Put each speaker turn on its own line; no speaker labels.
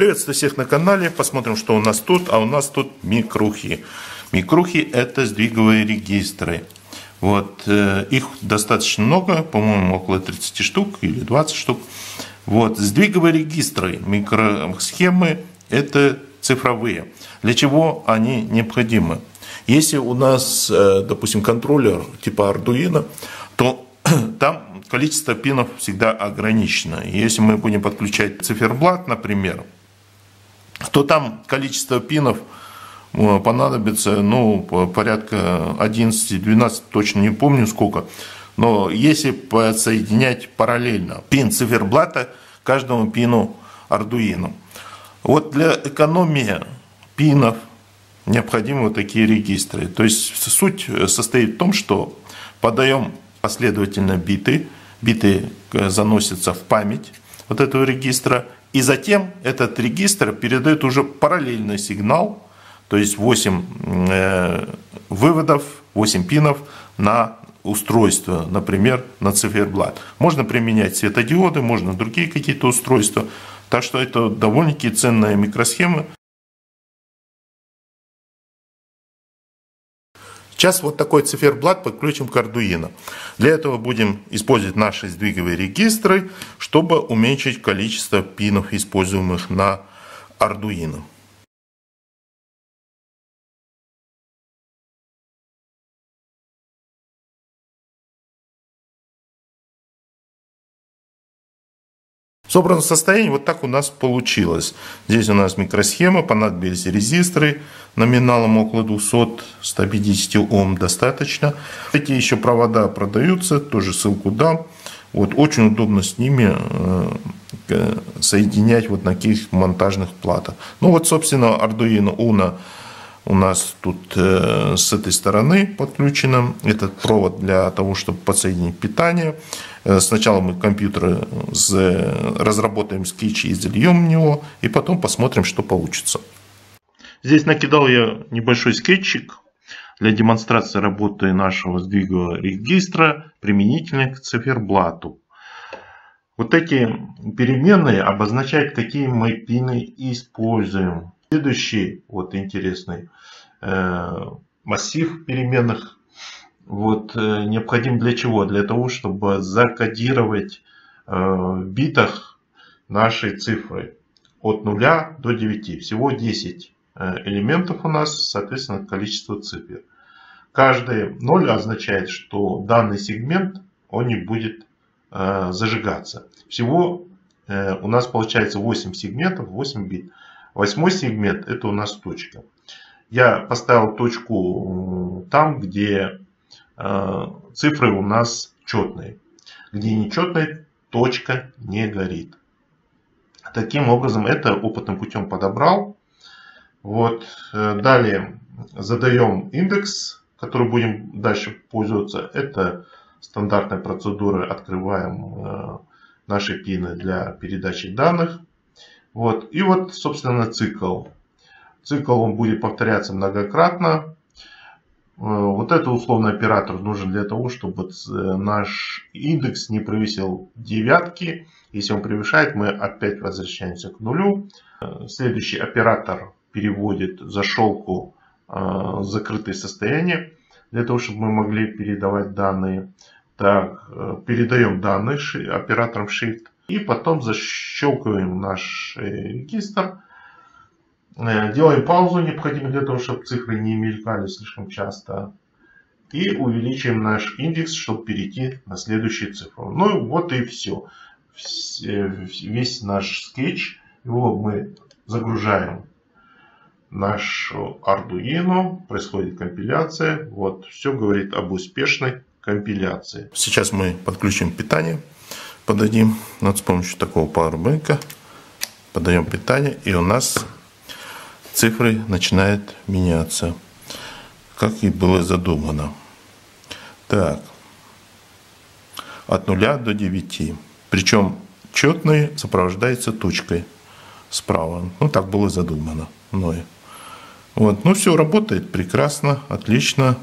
Приветствую всех на канале. Посмотрим, что у нас тут. А у нас тут микрухи. Микрухи это сдвиговые регистры. Вот, э, их достаточно много, по-моему, около 30 штук или 20 штук. Вот, сдвиговые регистры, микросхемы это цифровые. Для чего они необходимы? Если у нас, э, допустим, контроллер типа Arduino, то там количество пинов всегда ограничено. Если мы будем подключать циферблат, например, то там количество пинов э, понадобится, ну, порядка 11-12, точно не помню сколько. Но если подсоединять параллельно пин циферблата каждому пину Arduino. Вот для экономии пинов необходимы вот такие регистры. То есть суть состоит в том, что подаем последовательно биты, биты э, заносятся в память вот этого регистра, и затем этот регистр передает уже параллельный сигнал, то есть 8 э, выводов, 8 пинов на устройство, например, на циферблат. Можно применять светодиоды, можно другие какие-то устройства. Так что это довольно-таки ценная микросхема. Сейчас вот такой циферблат подключим к Arduino. Для этого будем использовать наши сдвиговые регистры, чтобы уменьшить количество пинов, используемых на Arduino. В собранном состоянии вот так у нас получилось. Здесь у нас микросхема, понадобились резисторы номиналом около 200-150 Ом достаточно. Эти еще провода продаются, тоже ссылку дам. Вот, очень удобно с ними э, соединять вот на таких монтажных платах. Ну вот, собственно, Arduino Uno у нас тут э, с этой стороны подключено. Этот провод для того, чтобы подсоединить питание. Э, сначала мы компьютер разработаем скетчи и зальем в него, и потом посмотрим, что получится. Здесь накидал я небольшой скетчик для демонстрации работы нашего сдвигового регистра применительно к циферблату. Вот эти переменные обозначают, какие мы пины используем. Следующий вот интересный э, массив переменных вот, э, необходим для чего? Для того, чтобы закодировать э, в битах наши цифры от 0 до 9. Всего 10 элементов у нас, соответственно, количество цифр. Каждый 0 означает, что данный сегмент он не будет зажигаться. Всего у нас получается 8 сегментов, 8 бит. Восьмой сегмент это у нас точка. Я поставил точку там, где э, цифры у нас четные. Где нечетная точка не горит. Таким образом, это опытным путем подобрал. Вот. Э, далее задаем индекс, который будем дальше пользоваться. Это стандартная процедура. Открываем э, наши пины для передачи данных. Вот. И вот, собственно, цикл. Цикл он будет повторяться многократно. Э, вот этот условный оператор нужен для того, чтобы э, наш индекс не превысил девятки. Если он превышает, мы опять возвращаемся к нулю. Э, следующий оператор переводит зашелку закрытое состояние, для того, чтобы мы могли передавать данные. Так, передаем данные оператором Shift. И потом защелкиваем наш э, регистр. Э, делаем паузу, необходимо для того, чтобы цифры не мелькали слишком часто. И увеличиваем наш индекс, чтобы перейти на следующую цифру. Ну вот и все. Э, весь наш скетч, его мы загружаем наш Arduino, происходит компиляция. Вот, все говорит об успешной компиляции. Сейчас мы подключим питание подадим. Вот с помощью такого пауэрбанка подаем питание и у нас цифры начинают меняться. Как и было задумано. Так. От 0 до 9 причем четные сопровождается точкой справа. Ну так было задумано мной. Вот. Ну все работает прекрасно отлично